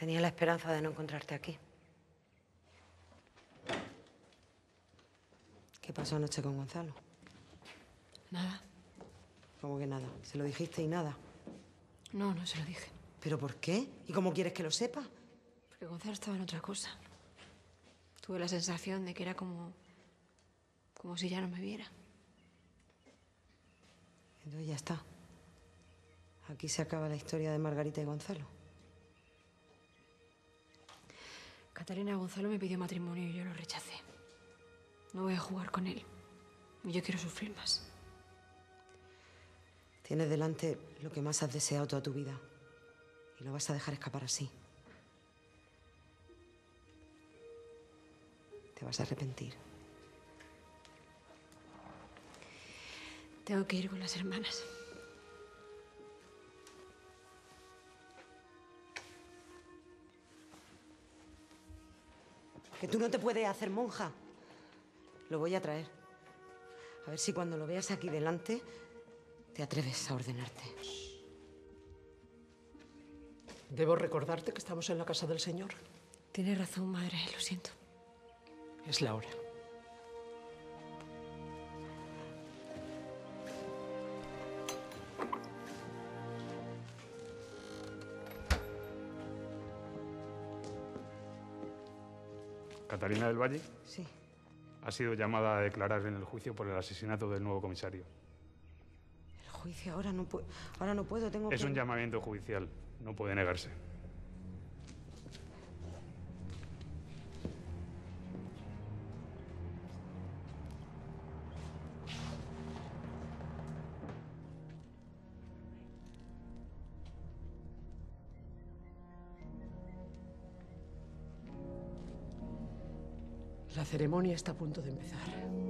Tenía la esperanza de no encontrarte aquí. ¿Qué pasó anoche con Gonzalo? Nada. ¿Cómo que nada? ¿Se lo dijiste y nada? No, no se lo dije. ¿Pero por qué? ¿Y cómo quieres que lo sepa? Porque Gonzalo estaba en otra cosa. Tuve la sensación de que era como. como si ya no me viera. Entonces ya está. Aquí se acaba la historia de Margarita y Gonzalo. Catalina Gonzalo me pidió matrimonio y yo lo rechacé. No voy a jugar con él. Y yo quiero sufrir más. Tienes delante lo que más has deseado toda tu vida. Y lo vas a dejar escapar así. Te vas a arrepentir. Tengo que ir con las hermanas. Que tú no te puedes hacer monja. Lo voy a traer. A ver si cuando lo veas aquí delante te atreves a ordenarte. Debo recordarte que estamos en la casa del Señor. Tienes razón, madre, lo siento. Es la hora. Catalina del Valle Sí. ha sido llamada a declarar en el juicio por el asesinato del nuevo comisario. El juicio ahora no puedo. Ahora no puedo, tengo Es que. un llamamiento judicial, no puede negarse. La ceremonia está a punto de empezar.